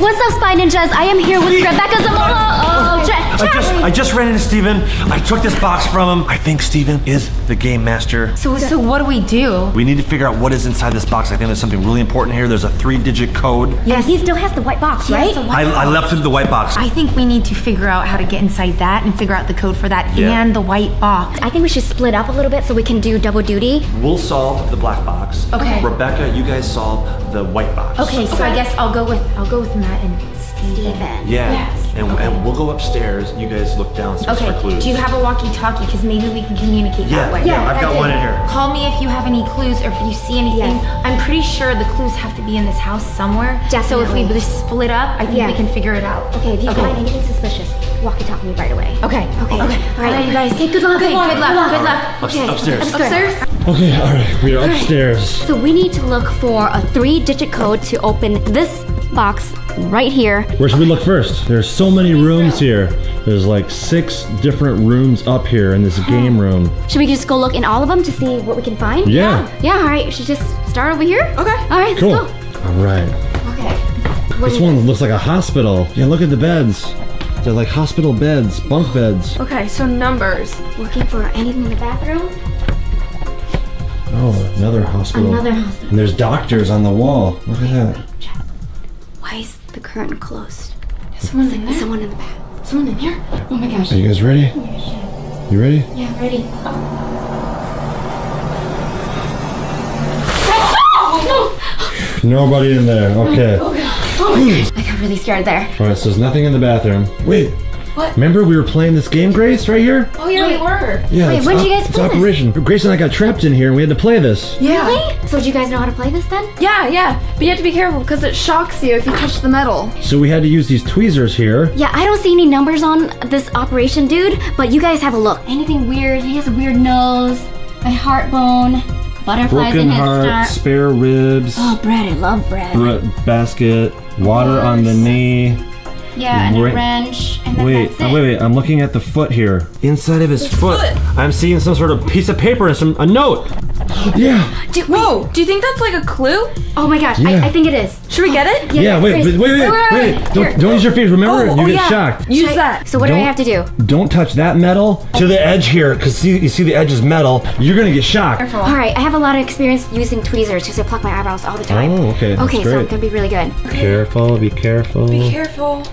What's up, Spy Ninjas? I am here with Rebecca Zamolo. Oh. I just, I just ran into Stephen. I took this box from him. I think Stephen is the game master. So, so what do we do? We need to figure out what is inside this box. I think there's something really important here. There's a three-digit code. Yes. He still has the white box, right? so I, I left him the white box. I think we need to figure out how to get inside that and figure out the code for that Yeah. and the white box. I think we should split up a little bit so we can do double duty. We'll solve the black box. Okay. Rebecca, you guys solve the white box. Okay, so I guess I'll go with I'll go with Matt and Stephen. Stephen. Yeah. Yes. And, and we'll go upstairs. You guys look downstairs Okay. for clues. Do you have a walkie-talkie? Because maybe we can communicate Yeah, that way. yeah, I've got one in here. Call me if you have any clues or if you see anything. Yes. I'm pretty sure the clues have to be in this house somewhere. Definitely. So if we just split up, I think Yeah. we can figure it out. Okay, if you Okay. find anything suspicious, walkie talkie me right away. Okay. Okay. Okay. All right, you guys. Take good luck. Okay, good luck. Good luck. Ups- Okay. Upstairs. Upstairs. Okay, all right, we are upstairs. So we need to look for a three-digit code to open this box right here. Where should we look first? There's so many rooms here. There's like six different rooms up here in this game room. Should we just go look in all of them to see what we can find? Yeah. Yeah. All right. Should just start over here. Okay. All right. Cool. Let's go. All right. Okay. What This is one looks like a hospital. Yeah, look at the beds. They're like hospital beds, bunk beds. Okay, so numbers. Looking for anything in the bathroom? Oh, another hospital. Another hospital. And there's doctors on the wall. Look at that. Why is the curtain closed? Someone's in there. Someone in the bath. Someone in here. Oh my gosh. Are you guys ready? You ready? Yeah, ready. Nobody in there. Okay. Oh, oh, hmm. I got really scared there. All right, so there's nothing in the bathroom. Wait. What? Remember we were playing this game, Grace, right here? Oh yeah, we were. Yeah. Wait, it's when did you guys it's play this? Operation. Grace and I got trapped in here, and we had to play this. Yeah. Really? So do you guys know how to play this then? Yeah, yeah. But you have to be careful because it shocks you if you touch the metal. So we had to use these tweezers here. Yeah, I don't see any numbers on this operation, dude. But you guys have a look. Anything weird? He has a weird nose, a heart bone, butterflies Broken in his heart, stomach. spare ribs, Oh, bread. I love bread. bre- basket, water on the knee. Yeah, and Wait. a wrench, and then Wait, that's uh, it. wait, wait! I'm looking at the foot here. Inside of his foot, foot. I'm seeing some sort of piece of paper and some a note. Yeah. Do, Whoa, do you think that's like a clue? Oh my gosh, Yeah. I, I think it is. Should we get it? Yeah. Wait, Grace- wait, wait, wait, wait! Here. Don't, don't use your face. Remember, Oh, oh you oh, get yeah. shocked. Use I- that. So what do I Don't- have to do? Don't touch that metal to the edge here, cause see, you see the edge is metal. You're gonna get shocked. Careful. All right, I have a lot of experience using tweezers because I pluck my eyebrows all the time. Oh, okay. that's Okay, so I'm gonna be really good. Careful. Be careful. Be careful.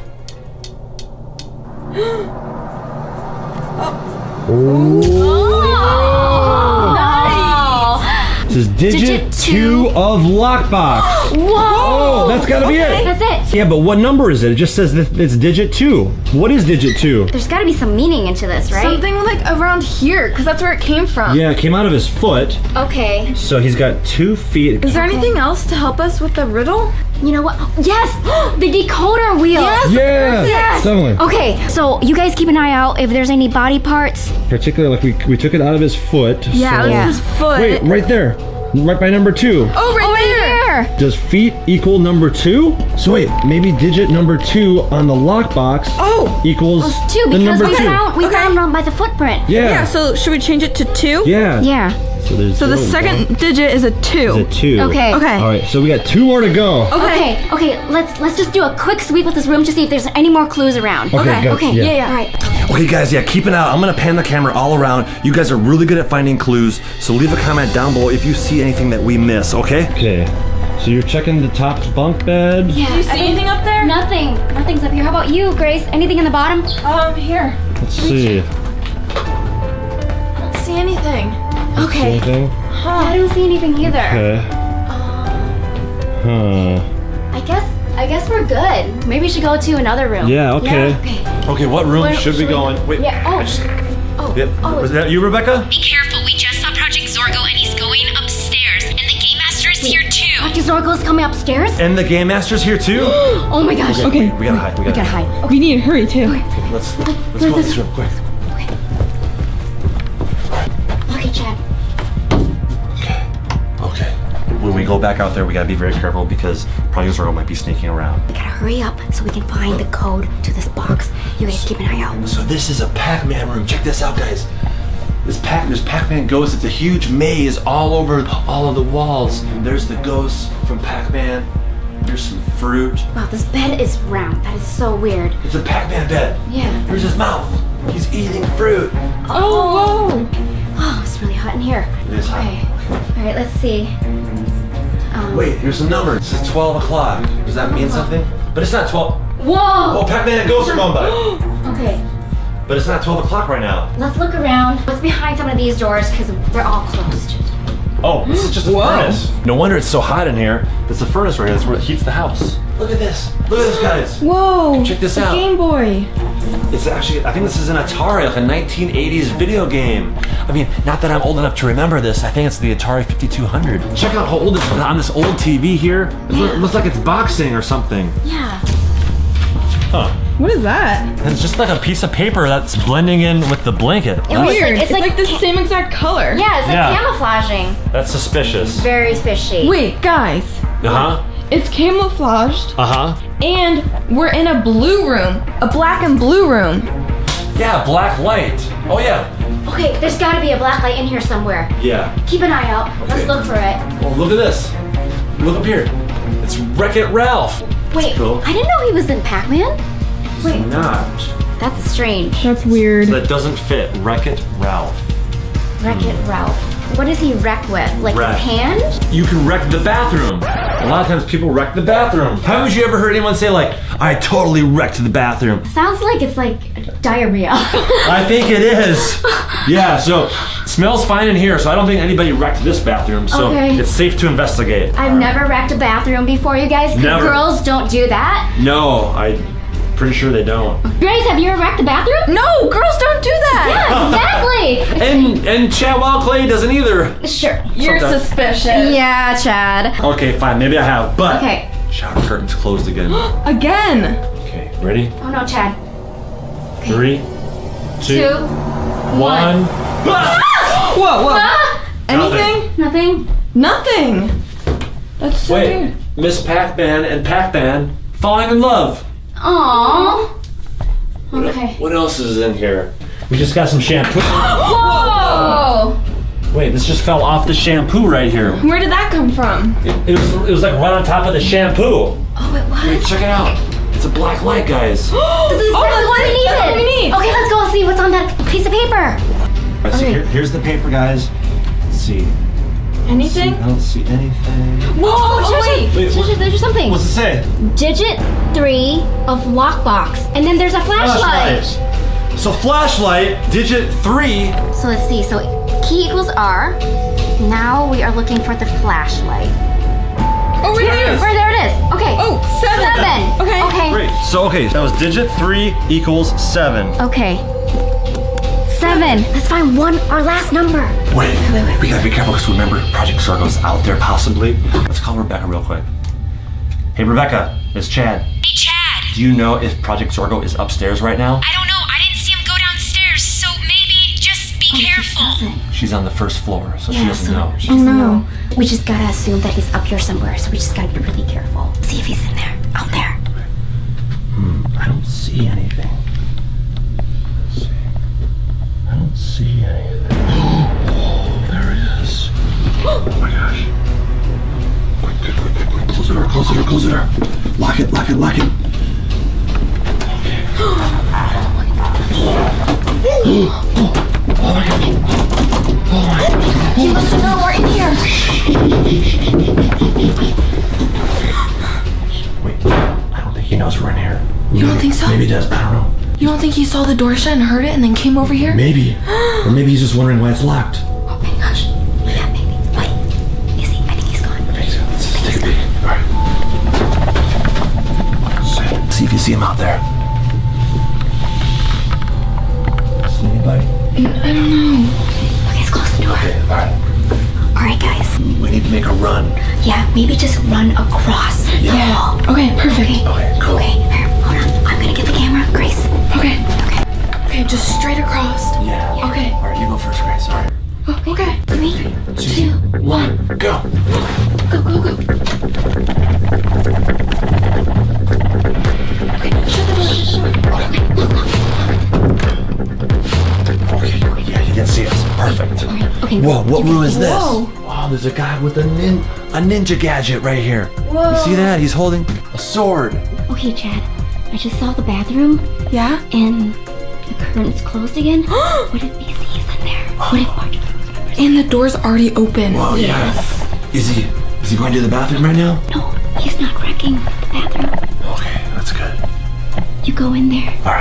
This is digit, Digit two two. of lockbox. Whoa! Oh, that's gotta be it. That's it. Yeah, but what number is it? It just says that it's digit two. What is digit two? There's got to be some meaning into this, right? Something like around here, because that's where it came from. Yeah, it came out of his foot. Okay. So he's got two feet. Is there anything else to help us with the riddle? You know what? Yes, the decoder wheel. Yes. Yeah, Yes. definitely. Okay, so you guys keep an eye out if there's any body parts. Particularly, like we, we took it out of his foot. Yeah, so- it was his foot. Wait, right there. Right by number two. Oh, right there. Here. Does feet equal number two? So wait, maybe digit number two on the lockbox Oh. equals Two the because we two. found we Okay. found them by the footprint. yeah. Yeah, so should we change it to two? yeah. Yeah. So, there's So the second digit is a two. Is a two. Okay. Okay. All right, so we got two more to go. Okay. Okay. Let's let's just do a quick sweep of this room to see if there's any more clues around. Okay, Okay, good. Okay. Yeah. Yeah, yeah. All right. Okay, guys, yeah, keep an eye out. I'm gonna pan the camera all around. You guys are really good at finding clues, so leave a comment down below if you see anything that we miss, okay? Okay. So you're checking the top bunk bed. Yeah. Do You see anything up there? Nothing. Nothing's up here. How about you, Grace? Anything in the bottom? Um, here. Let's see. I don't see anything. See Okay. anything? I don't see anything either. Okay. Uh, huh. I guess I guess we're good. Maybe we should go to another room. Yeah, okay. Okay. Okay, what room Where should we should go in? Wait. Yeah. Oh. Oh. Yep. Oh. Was that you, Rebecca? Be careful, we just saw Project Zorgo and he's going upstairs. And the Game Master is here too. Dr. Zorgo's coming upstairs. And the Game Master's here too? Oh my gosh. Okay. We gotta hide. We We gotta, gotta hide. We need to hurry too. Okay, let's let's go in this room quick. Go back out there, we gotta be very careful because Project Zorgo might be sneaking around. We gotta hurry up so we can find the code to this box. You guys keep an eye out. So this is a Pac-Man room. Check this out, guys. This Pac, there's Pac-Man ghosts. It's a huge maze all over all of the walls. There's the ghosts from Pac-Man. Here's some fruit. Wow, this bed is round. That is so weird. It's a Pac-Man bed. Yeah. Here's his mouth. He's eating fruit. Oh, whoa. Oh, it's really hot in here. It is hot. Okay. All right, let's see. Um, Wait, here's some numbers. This is 12 o'clock. Does that mean something? But it's not 12. Whoa! Oh, Pac-Man and Ghost are going by. Okay, But it's not 12 o'clock right now. let's look around. What's behind some of these doors? Because they're all closed. Oh, this is just a furnace. No wonder it's so hot in here. It's a furnace right here. That's where it heats the house. Look at this. Look at this, guys. Whoa. Check this out. Game Boy. It's actually, I think this is an Atari, like a 1980s video game. I mean, not that I'm old enough to remember this. I think it's the Atari 5200. Check out how old it's on this old TV here. It loo- looks like it's boxing or something. Yeah. Huh. What is that? It's just like a piece of paper that's blending in with the blanket. It was Weird. like, it's, like, the same exact color. Yeah, it's like Yeah. camouflaging. That's suspicious. Very fishy. Wait, guys. Uh huh. It's camouflaged, Uh huh. and we're in a blue room, a black and blue room. Yeah, black light. Oh yeah. Okay, there's gotta be a black light in here somewhere. Yeah. Keep an eye out. Let's look for it. Well, look at this. Look up here. It's Wreck It Ralph. Wait, cool. I didn't know he was in Pac-Man. Wait, Not. that's strange. That's weird. That doesn't fit. Wreck It Ralph. Wreck It hmm. Ralph. What does he wreck with? Like Wreck. his hand? You can wreck the bathroom. A lot of times people wreck the bathroom. Haven't you ever heard anyone say like, I totally wrecked the bathroom? Sounds like it's like diarrhea. I think it is. Yeah, so smells fine in here, so I don't think anybody wrecked this bathroom, so Okay. it's safe to investigate. I've never wrecked a bathroom before, you guys. Never. Girls don't do that. No, I'm pretty sure they don't. Grace, have you ever wrecked a bathroom? no, girls don't do that. Yeah, exactly. And and Chad Wild Clay doesn't either. sure. You're Sometimes. suspicious. Yeah, Chad. Okay, fine, maybe I have, but Okay. shower curtains closed again. Again. Okay, ready? Oh no, Chad. Three, two, Two. one. Ah! Whoa, whoa. Ah! Anything? Nothing. Nothing. That's so Wait, weird. Miss Pac-Man and Pac-Man falling in love. Aww. Okay. What else is in here? We just got some shampoo. Whoa. Wait, this just fell off the shampoo right here. Where did that come from? It, it was it was like right on top of the shampoo. Oh, it was. Wait, check it out. It's a black light, guys. This is Oh, exactly what we needed. what we need. Okay, let's go see what's on that piece of paper. Alright, so Okay. here- here's the paper, guys. Let's see. Anything? I don't see anything. Whoa, oh, oh wait. Wait, There's, what- there's something. what's it say? Digit three of lockbox, and then there's a flashlight. So flashlight, digit three. So let's see. So key equals R. Now we are looking for the flashlight. Oh, right there. Where there it is. Okay. Oh, seven. Seven. Okay. Okay. Great. So okay, that was digit three equals seven. Okay. Seven. Let's find one, our last number. Wait, wait, wait. we gotta be careful because remember Project Zorgo's out there possibly. Let's call Rebecca real quick. Hey Rebecca, it's Chad. Hey, Chad. Do you know if Project Zorgo is upstairs right now? I be careful. She's on the first floor, so she doesn't so know. she doesn't know. We just gotta assume that he's up here somewhere, so we just gotta be really careful. See if he's in there, out there. Hmm, I don't see anything. Let's see. I don't see anything. Oh, there it is. Oh my gosh. Quick, quick, quick, quick, quick. Close the door, close the door, close the door. Lock it, lock it, lock it. He must have known we're in here. Wait, I don't think he knows we're in here. You don't think so? Maybe he does, I don't know. You don't think he saw the door shut and heard it and then came over here? Maybe. or maybe he's just wondering why it's locked. Oh my gosh. Yeah, maybe. Wait. Is he? I think he's gone. Let's just take a peek. Alright. See- See if you see him out there. See anybody? Okay, let's close the door. Okay, alright. All right, guys. We need to make a run. Yeah, maybe just run across the wall. Okay, perfect. Okay, cool. Okay, here, hold on. I'm gonna get the camera. Grace. Okay. Okay, Okay, just straight across. Yeah. Okay. Alright, you go first, Grace. Alright. Oh, okay. Three, two, One, go. go, go, go. Perfect. Okay. Whoa, what room is this? Whoa. Wow, there's a guy with a nin. a ninja gadget right here. Whoa. You see that? He's holding a sword. Okay, Chad. I just saw the bathroom Yeah? and the curtain's closed again. what if BC is in there? What if Bartek remembers? And the door's already open. Oh Yes. yeah. Is he? Is he going to the bathroom right now? No, he's not wrecking the bathroom. Okay, that's good. You go in there. All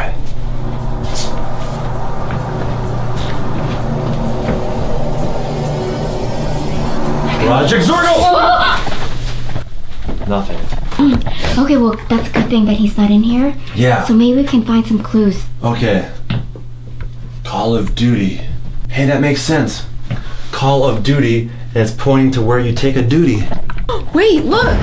right. Project Nothing. Hmm. Okay, well, that's a good thing that he's not in here. Yeah. So maybe we can find some clues. Okay. Call of Duty. Hey, that makes sense. Call of Duty, and it's pointing to where you take a duty. Wait, look!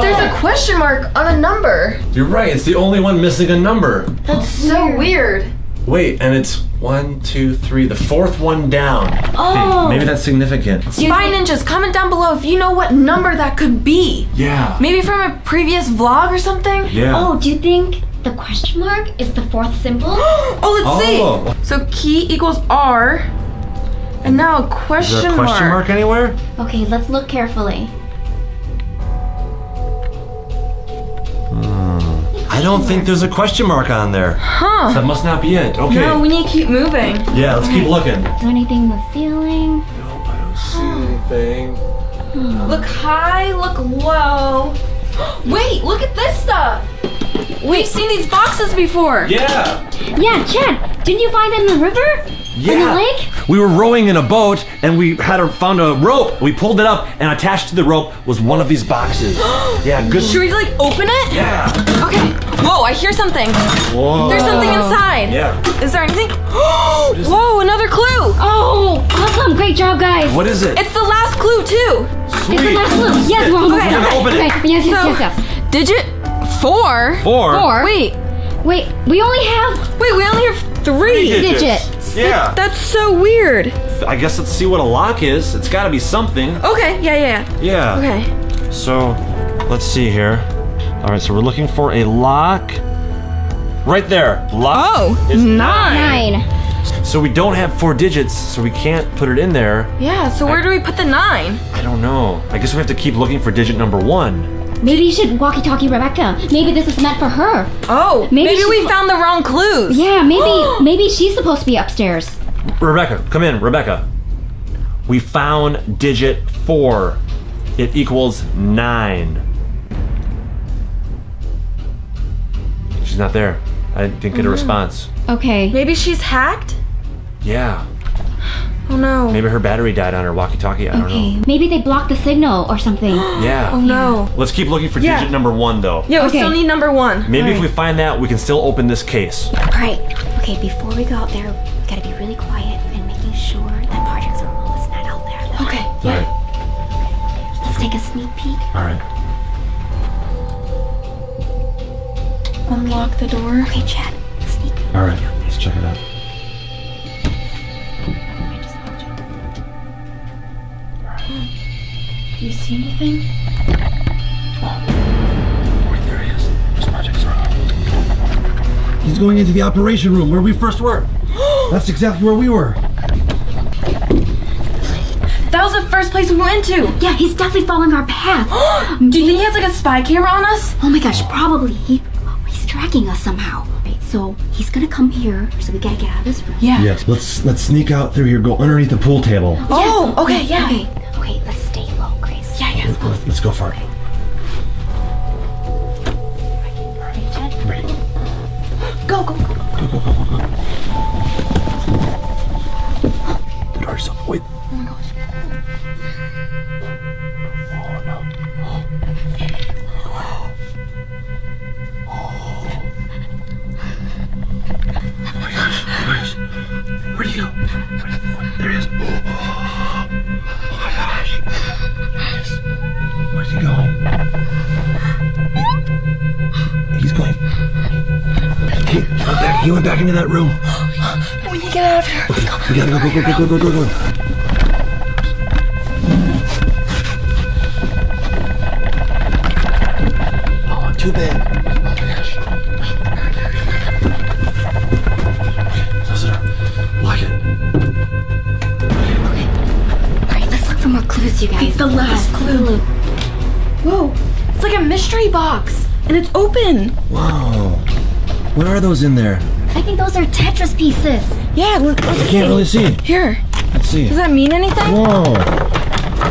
There's a question mark on a number. You're right. It's the only one missing a number. That's so weird. Wait, and it's one, two, three. The fourth one down. Oh. Maybe that's significant. Spy Ninjas, comment down below if you know what number that could be. Yeah. Maybe from a previous vlog or something? Yeah. Oh, do you think the question mark is the fourth symbol? Oh, let's Oh. see. So key equals R. And now a Is there a question mark anywhere? okay, let's look carefully. I don't think there's a question mark on there. Huh. That must not be it. Okay. No, we need to keep moving. yeah, let's keep looking. Is there anything in the ceiling? No, I don't see anything. Hmm. Look high, look low. Wait, look at this stuff. We've seen these boxes before. Yeah. Yeah, Chad, didn't you find it in the river? In the Yeah. lake? We were rowing in a boat and we had a, found a rope. We pulled it up and attached to the rope was one of these boxes. yeah, good. Should we like open it? Yeah. Okay. Whoa, I hear something. Whoa. There's something inside. Yeah. Is there anything? Whoa, another clue. Oh, awesome! Great job, guys. What is it? It's the last clue too. Sweet. It's the last clue. Yes, we're almost Okay, done. okay. Open it. Okay, yes, yes, So- yes, yes. Digit four. Four. Four. Wait, Wait, we only have wait, we only have three. digits. Yeah. That's so weird. I guess let's see what a lock is. It's got to be something. Okay, yeah, yeah, Yeah. yeah. Okay. So, let's see here. All right, so we're looking for a lock. Right there. Lock. Oh, is nine. Nine. So we don't have four digits, so we can't put it in there. Yeah, so where do we put the nine? I don't know. I guess we have to keep looking for digit number one. Maybe you should walkie-talkie Rebecca. Maybe this is meant for her. Oh, Maybe maybe, we found the wrong clues. Yeah, maybe maybe she's supposed to be upstairs. Rebecca, come in, Rebecca. We found digit four. It equals nine. She's not there. I didn't get a oh, response. Okay. Maybe she's hacked? Yeah, Oh no. maybe her battery died on her walkie-talkie. I don't Okay. know. Maybe they blocked the signal or something. Yeah. Oh no. Let's keep looking for Yeah. digit number one, though. Yeah, we Okay. still need number one. Maybe if we find that, we can still open this case. Alright. Okay, before we go out there, we gotta be really quiet and making sure that Project Zorgo is not out there. Okay. All right. Let's take a sneak peek. All right. Unlock the door. Okay, Chad. Sneak. All right. Let's check it out. Do you see anything? Wait, there he is. There's Project Zorgo. He's going into the operation room where we first were. That's exactly where we were. That was the first place we went to. Yeah, he's definitely following our path. Do you think he has like a spy camera on us? Oh my gosh, probably. He, oh, he's tracking us somehow. Right, so he's gonna come here, so we gotta get out of this room. Yeah. Yes, let's let's sneak out through here. Go underneath the pool table. Oh, okay, yeah. Okay, okay, Let's, go for it. Ready, Chad? Ready? Go, go, go. The door's open. Wait. He went back. He went back into that room. We need to get out of here. We gotta go, go, go, go, go, go, go, go. Oh, too bad. Oh my gosh. Close the door. Lock it. Okay. Alright, let's look for more clues, you guys. the last clue. Whoa, it's like a mystery box, and it's open. Whoa. What are those in there? I think those are Tetris pieces. Yeah, let, let's I can't really see. Here, Let's see. does that mean anything? Whoa.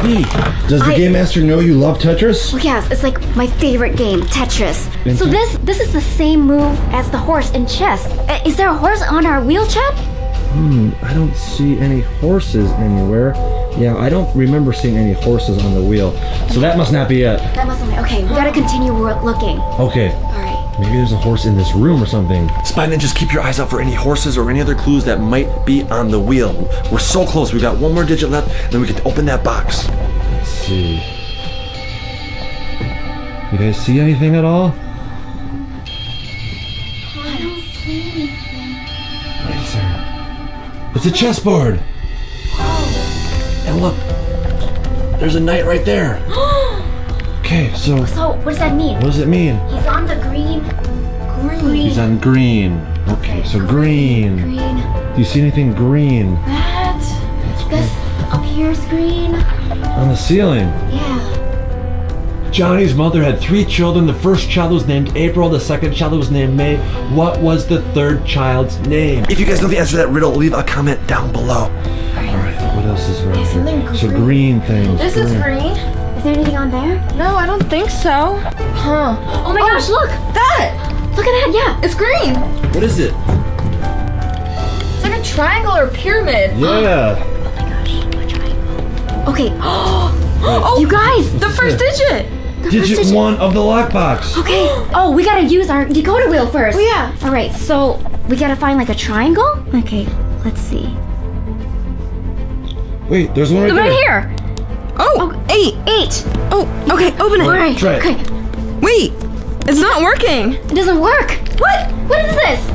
Hey, does the I- game master know you love Tetris? Oh yes, it's like my favorite game, Tetris. So Inter- this this is the same move as the horse in chess. Uh, is there a horse on our wheel, Chad? Hmm, I don't see any horses anywhere. Yeah, I don't remember seeing any horses on the wheel. So that must not be it. That must not be okay. We gotta continue looking. Okay, All right. Maybe there's a horse in this room or something. Spy Ninjas, keep your eyes out for any horses or any other clues that might be on the wheel. We're so close. We got one more digit left, and then we can open that box. Let's see. You guys see anything at all? I don't see anything. What is there? It's a chessboard. Oh. And look, there's a knight right there. Okay, so So what does that mean? what does it mean? He's on the green. Green. He's on green. Okay, so green. Green. Do you see anything green That. This up here's green. on the ceiling? Yeah. Johnny's mother had three children. The first child was named April. The second child was named May. What was the third child's name? If you guys know the answer to that riddle, leave a comment down below. Alright, what else is around something here? So green. green things. This is green. Is there anything on there? No, I don't think so. Huh? Oh my gosh! Look! That! Look at that! Yeah. It's green. What is it? It's like a triangle or a pyramid. Yeah. Oh my gosh! A triangle. Okay. Oh, you guys. the first digit. The first Digit digit. one of the lockbox. Okay. Oh, we gotta use our decoder wheel first. Oh, yeah. All right. So we gotta find like a triangle. Okay. Let's see. Wait, there's one right, Right there. here. Oh, oh, eight. Eight. Oh, okay, open it. All right. Try it. Okay. Wait, it's not working. It doesn't work. What? What is this?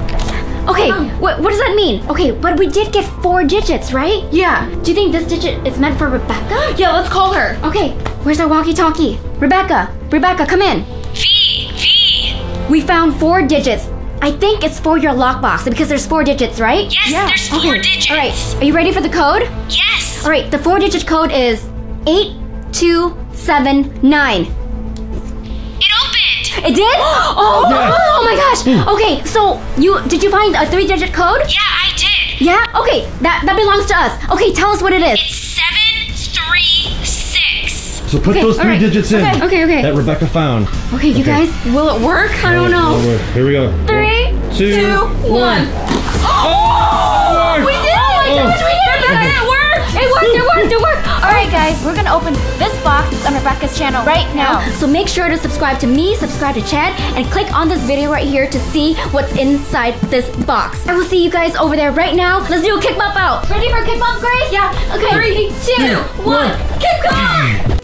Okay. Oh. What, what does that mean? Okay, but we did get four digits, right? Yeah. Do you think this digit is meant for Rebecca? Yeah, let's call her. Okay. Where's our walkie-talkie? Rebecca. Rebecca, come in. V, V. We found four digits. I think it's for your lockbox because there's four digits, right? Yes, there's four Okay. digits. All right. Are you ready for the code? Yes. All right. The four-digit code is eight two seven nine. It opened. It did? Oh, Yes. oh my gosh. Hmm. Okay. So you did you find a three-digit code? Yeah, I did. Yeah. Okay. That that belongs to us. Okay. Tell us what it is. It's seven, three, six. So put Okay, those three alright. digits in. Okay, okay, okay. That Rebecca found. Okay, you Okay. guys. Will it work? I don't know. Here we go. Three. Two, Two, one. Oh, oh! We did it! Oh my gosh, we did it! Rebecca! It guys, we're gonna open this box on Rebecca's channel right now. So make sure to subscribe to me, subscribe to Chad, and click on this video right here to see what's inside this box. I will see you guys over there right now. Let's do a kick bump out. Ready for a kick bump, Grace? Yeah. Okay. Three, two, one, kick bump!